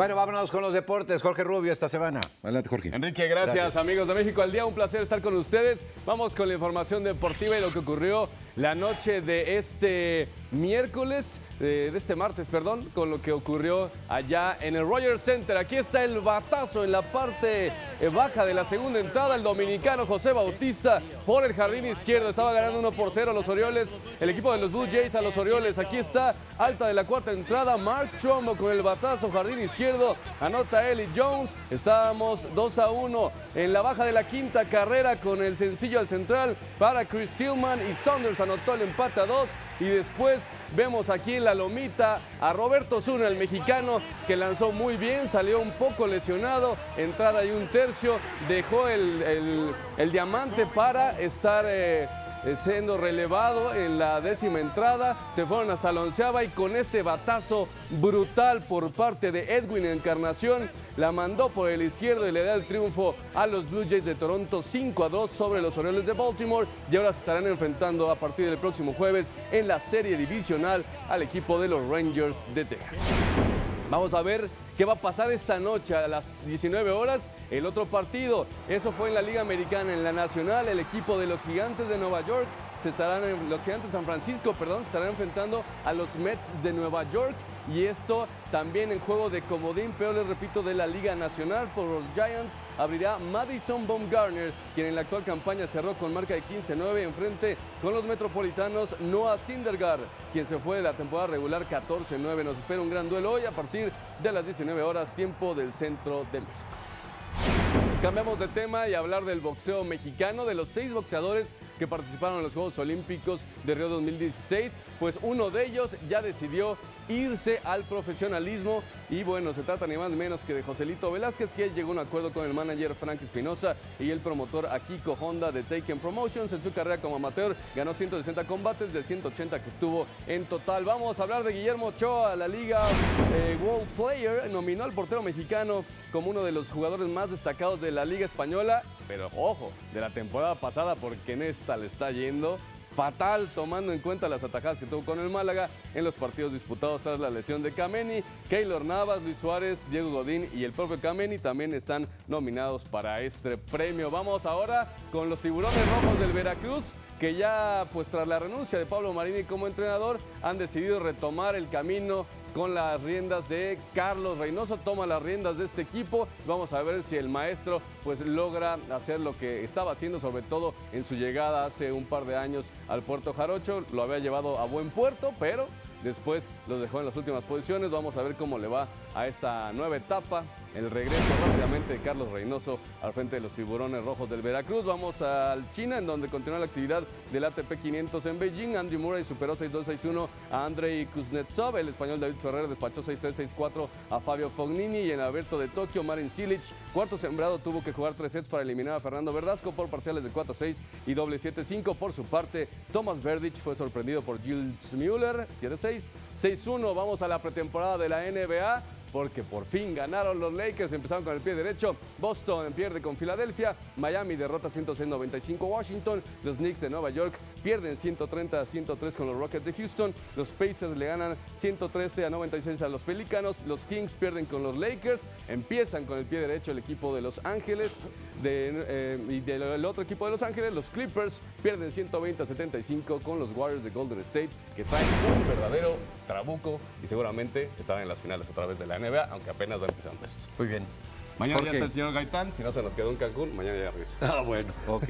Bueno, vámonos con los deportes. Jorge Rubio esta semana. Adelante, Jorge. Enrique, gracias, amigos de México al día. Un placer estar con ustedes. Vamos con la información deportiva y lo que ocurrió la noche de este miércoles, de este martes, perdón, con lo que ocurrió allá en el Roger Center. Aquí está el batazo en la parte eh, baja de la segunda entrada. El dominicano José Bautista por el jardín izquierdo. Estaba ganando 1 por 0 los Orioles. El equipo de los Blue Jays a los Orioles. Aquí está alta de la cuarta entrada. Mark Trumbo con el batazo, jardín izquierdo. Anota Eli Jones. Estábamos 2 a 1 en la baja de la quinta carrera con el sencillo al central para Chris Tillman y Saunders anotó el empate a 2 y después vemos aquí en la lomita a Roberto Zuna, el mexicano, que lanzó muy bien, salió un poco lesionado, entrada y un tercio, dejó el, diamante para estar... Eh, siendo relevado en la décima entrada, se fueron hasta la onceava y con este batazo brutal por parte de Edwin Encarnación, la mandó por el izquierdo y le da el triunfo a los Blue Jays de Toronto 5 a 2 sobre los Orioles de Baltimore y ahora se estarán enfrentando a partir del próximo jueves en la serie divisional al equipo de los Rangers de Texas. Vamos a ver qué va a pasar esta noche a las 19 horas. El otro partido, eso fue en la Liga Americana, en la Nacional, el equipo de los Gigantes de Nueva York se estarán, los gigantes de San Francisco, perdón, se estarán enfrentando a los Mets de Nueva York y esto también en juego de comodín, pero les repito, de la Liga Nacional por los Giants abrirá Madison Baumgartner, quien en la actual campaña cerró con marca de 15-9 enfrente con los metropolitanos Noah Syndergaard, quien se fue de la temporada regular 14-9. Nos espera un gran duelo hoy a partir de las 19 horas, tiempo del centro del México. Cambiamos de tema y hablar del boxeo mexicano, de los seis boxeadores que participaron en los Juegos Olímpicos de Río 2016, pues uno de ellos ya decidió irse al profesionalismo y bueno, se trata ni más ni menos que de Joselito Velázquez que llegó a un acuerdo con el manager Frank Espinosa y el promotor Akiko Honda de Taken Promotions. En su carrera como amateur ganó 160 combates de 180 que tuvo en total. Vamos a hablar de Guillermo Ochoa, la liga eh, World Player, nominó al portero mexicano como uno de los jugadores más destacados de la liga española, pero ojo, de la temporada pasada porque en esta le está yendo fatal tomando en cuenta las atajadas que tuvo con el Málaga en los partidos disputados tras la lesión de Kameni. Keylor Navas, Luis Suárez, Diego Godín y el propio Kameni también están nominados para este premio. Vamos ahora con los tiburones rojos del Veracruz que ya pues tras la renuncia de Pablo Marini como entrenador han decidido retomar el camino con las riendas de Carlos Reynoso, toma las riendas de este equipo. Vamos a ver si el maestro pues logra hacer lo que estaba haciendo, sobre todo en su llegada hace un par de años al Puerto Jarocho. Lo había llevado a buen puerto, pero después lo dejó en las últimas posiciones. Vamos a ver cómo le va a esta nueva etapa el regreso rápidamente de Carlos Reynoso al frente de los tiburones rojos del Veracruz. Vamos al China, en donde continúa la actividad del ATP 500 en Beijing. Andy Murray superó 6-2-6-1 a Andrei Kuznetsov. El español David Ferrer despachó 6-3-6-4 a Fabio Fognini. Y en abierto de Tokio, Marin Cilic, cuarto sembrado, tuvo que jugar tres sets para eliminar a Fernando Verdasco por parciales de 4-6 y doble 7-5. Por su parte, Thomas Verdich fue sorprendido por Gilles Müller, 7-6, 6-1. Vamos a la pretemporada de la NBA porque por fin ganaron los Lakers, empezaron con el pie derecho, Boston pierde con Filadelfia, Miami derrota 106-95 Washington, los Knicks de Nueva York pierden 130-103 con los Rockets de Houston, los Pacers le ganan 113 a 96 a los Pelicanos, los Kings pierden con los Lakers, empiezan con el pie derecho el equipo de Los Ángeles eh, y del otro equipo de Los Ángeles, los Clippers pierden 120 a 75 con los Warriors de Golden State que traen un verdadero trabuco y seguramente estarán en las finales otra vez de la NBA, aunque apenas va empezando esto. Muy bien. Mañana ya está el señor Gaitán, si no se nos quedó en Cancún, mañana ya regresa. Ah, bueno, ok.